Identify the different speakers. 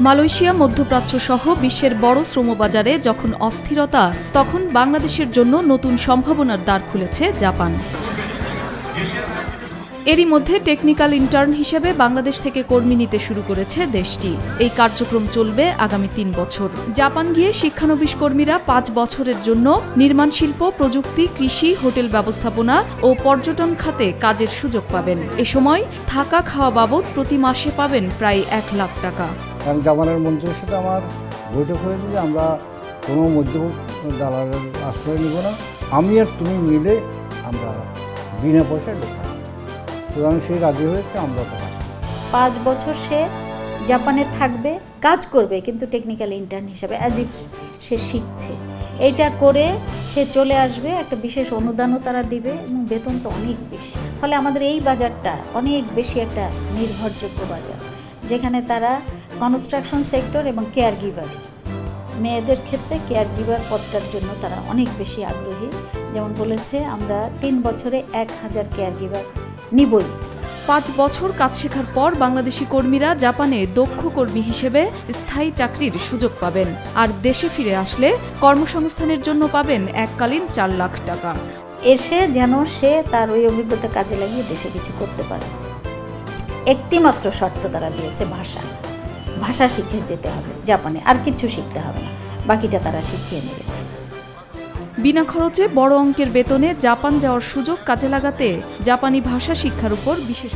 Speaker 1: Malaysia, মধ্যপ্রাচ্য সহ বিশ্বের বড় শ্রমবাজারে যখন অস্থিরতা, তখন বাংলাদেশের জন্য নতুন সম্ভাবনার দ্বার খুলেছে জাপান। এরই মধ্যে টেকনিক্যাল ইন্টার্ন হিসেবে বাংলাদেশ থেকে কর্মী নিতে শুরু করেছে দেশটি। এই কার্যক্রম চলবে আগামী তিন বছর। জাপান গিয়ে শিক্ষানবিশ কর্মীরা পাঁচ বছরের জন্য নির্মাণ শিল্প, প্রযুক্তি, কৃষি, হোটেল ব্যবস্থাপনা ও পর্যটন খাতে কাজের সুযোগ পাবেন। এ সময় থাকা খাওয়া বাবদ প্রতি মাসে পাবেন প্রায় এক লাখ টাকা।
Speaker 2: কারণ জাপানের মন্ত্রীর সাথে আমার বৈঠক হয়েছে যে আমরা কোনো মধ্যবর্তী দালালের আশ্রয় নেব না। আমি আর তুমি মিলে আমরা বিনা পয়সায় লোক। সুতরাং সে রাজি হয়েছে, আমরা
Speaker 3: পাঁচ বছর সে জাপানে থাকবে, কাজ করবে, কিন্তু টেকনিক্যাল ইন্টার্ন হিসাবে অ্যাজ ইফ সে শিখছে। এইটা করে সে চলে আসবে, একটা বিশেষ অনুদানও তারা দিবে, এবং বেতন তো অনেক বেশি। ফলে আমাদের এই বাজারটা অনেক বেশি একটা নির্ভরযোগ্য বাজার, যেখানে তারা কনস্ট্রাকশন সেক্টর এবং কেয়ার গিভার মেয়েদের ক্ষেত্রে কেয়ার গিভার পদটার জন্য তারা অনেক বেশি আগ্রহী। যেমন বলেছে আমরা তিন বছরে এক হাজার কেয়ার গিভার নিবই।
Speaker 1: পাঁচ বছর কাজ শেখার পর বাংলাদেশি কর্মীরা জাপানে দক্ষ কর্মী হিসেবে স্থায়ী চাকরির সুযোগ পাবেন। আর দেশে ফিরে আসলে কর্মসংস্থানের জন্য পাবেন এককালীন চার লাখ টাকা।
Speaker 3: এসে যেন সে তার ওই অভিজ্ঞতা কাজে লাগিয়ে দেশে কিছু করতে পারে। একটি মাত্র শর্ত তারা দিয়েছে ভাষা। ভাষা শিখে যেতে হবে, জাপানে আর কিছু শিখতে হবে না, বাকিটা তারা শিখিয়ে নেবে।
Speaker 1: বিনা খরচে বড় অঙ্কের বেতনে জাপান যাওয়ার সুযোগ কাজে লাগাতে জাপানি ভাষা শিক্ষার উপর বিশেষ